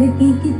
Nakikita